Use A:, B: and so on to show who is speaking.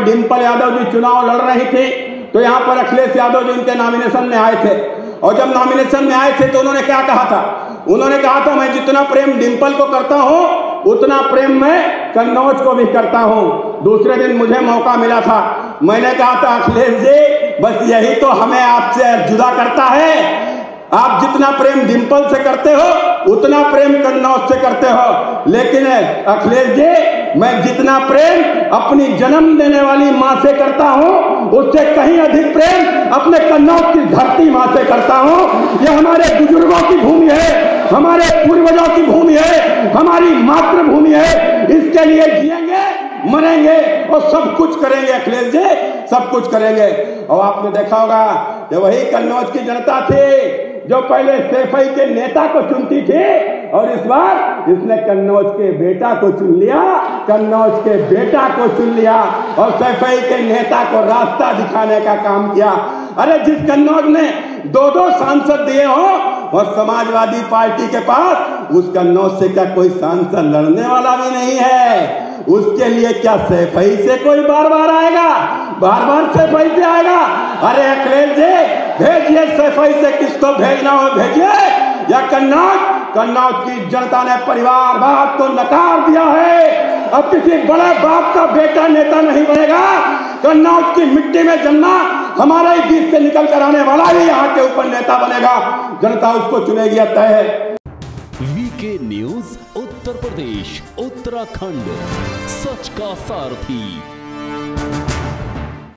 A: डिम्पल यादव जी चुनाव लड़ रही थी तो यहाँ पर अखिलेश यादव जी उनके नॉमिनेशन में आए थे। और जब नॉमिनेशन में आए थे तो उन्होंने क्या कहा था? उन्होंने कहा था, मैं जितना प्रेम डिम्पल को करता हूँ, उतना प्रेम मैं कन्नौज को भी करता हूँ। दूसरे दिन मुझे मौका मिला था। मैंने कहा था, अखिलेश जी, बस यही तो हमें आपसे जुदा करता है। आप जितना प्रेम डिम्पल से करते हो, उतना प्रेम कन्नौज से करते हो। लेकिन अखिलेश जी मैं जितना प्रेम अपनी जन्म देने वाली माँ से करता हूँ, उससे कहीं अधिक प्रेम अपने कन्नौज की धरती माँ से करता हूँ। ये हमारे बुज़ुर्गों की भूमि है, हमारे पूर्वजों की भूमि है, हमारी मातृभूमि है। इसके लिए जिएँगे, मरेंगे और सब कुछ करेंगे, अखिलेश जी, सब कुछ करेंगे। और आपने देखा होगा वही कन्नौज की जनता थी जो पहले सेफई के नेता को चुनती थी। और इस बार इसने कन्नौज के बेटा को चुन लिया, कन्नौज के बेटा को चुन लिया और सेफई के नेता को रास्ता दिखाने का काम किया। अरे जिस कन्नौज ने दो दो सांसद दिए हो और समाजवादी पार्टी के पास, उस कन्नौज से क्या कोई सांसद लड़ने वाला भी नहीं है? उसके लिए क्या सैफई से कोई बार बार आएगा? बार बार सैफई से आएगा? अरे अखिलेश जी, भेजिए सैफई से किसको भेजना हो, भेजिए। या कन्नौज कन्नौज की जनता ने परिवार बात को नकार दिया है। अब किसी बड़े बाप का बेटा, नेता नहीं बनेगा। कन्नौज की मिट्टी में जन्मा हमारा ही बीच से निकल कर आने वाला ही यहाँ के ऊपर नेता बनेगा। जनता उसको चुनेगी तय है।
B: VK news, Uttar Pradesh, Uttarakhand. सच का सारथी।